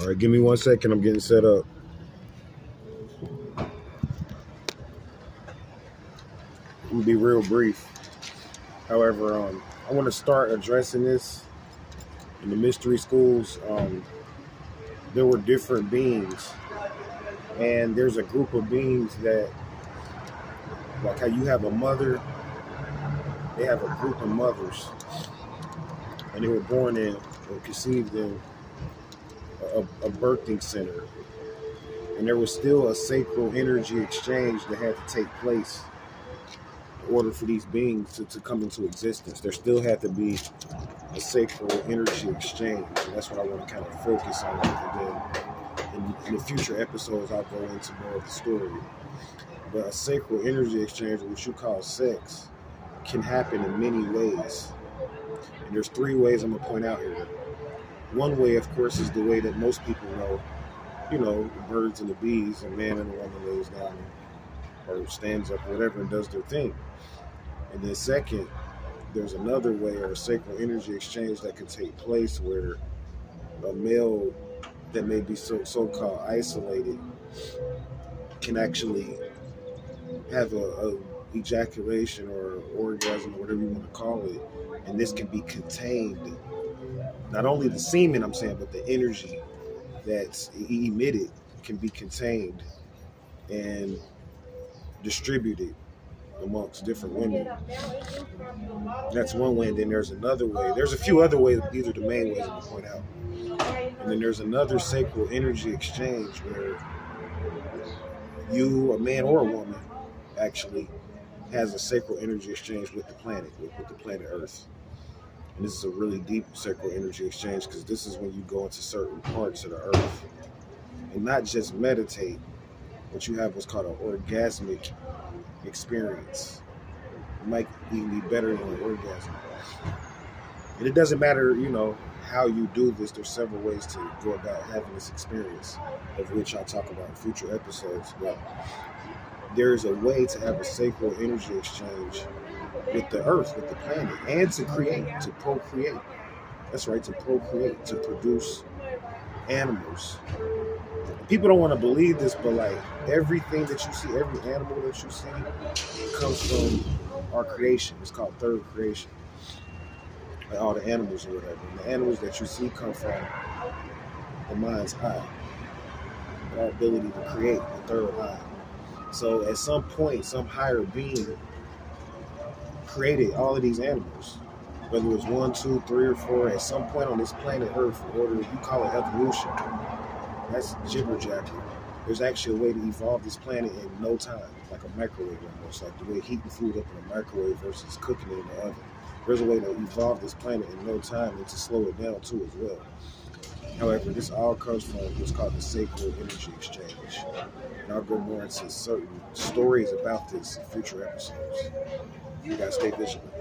All right, give me one second. I'm getting set up. I'm gonna be real brief. However, um, I want to start addressing this in the mystery schools. Um, there were different beings, and there's a group of beings that, like how you have a mother, they have a group of mothers, and they were born in or conceived in a, a birthing center. And there was still a sacral energy exchange that had to take place in order for these beings to, to come into existence. There still had to be a sacral energy exchange. And that's what I want to kind of focus on. And then in, in the future episodes, I'll go into more of the story. But a sacral energy exchange, which you call sex, can happen in many ways. And there's three ways I'm going to point out here. One way, of course, is the way that most people know. You know, the birds and the bees, a man and a woman lays down or stands up or whatever and does their thing. And then second, there's another way or a sacral energy exchange that can take place where a male that may be so so-called isolated can actually have a, a ejaculation or orgasm, whatever you want to call it, and this can be contained not only the semen, I'm saying, but the energy that's emitted can be contained and distributed amongst different women. That's one way, and then there's another way. There's a few other ways, these are the main ways gonna point out. And then there's another sacral energy exchange where you, a man or a woman, actually has a sacral energy exchange with the planet, with, with the planet Earth. And this is a really deep sacral energy exchange because this is when you go into certain parts of the earth and not just meditate, but you have what's called an orgasmic experience. It might even be better than an orgasm. And it doesn't matter, you know, how you do this. There's several ways to go about having this experience, of which I'll talk about in future episodes. But there's a way to have a sacral energy exchange with the earth, with the planet, and to create, to procreate. That's right, to procreate, to produce animals. People don't want to believe this, but like everything that you see, every animal that you see comes from our creation. It's called third creation. Like all the animals or whatever. And the animals that you see come from the mind's eye. Our ability to create the third eye. So at some point, some higher being created all of these animals, whether it was one, two, three, or four, at some point on this planet Earth, in order you call it evolution. That's jibber jabber. There's actually a way to evolve this planet in no time, like a microwave almost, like the way heating food up in a microwave versus cooking it in the oven. There's a way to evolve this planet in no time and to slow it down too as well. However, this all comes from what's called the sacral energy exchange. And I'll go more into certain stories about this in future episodes. You guys stay vigilant.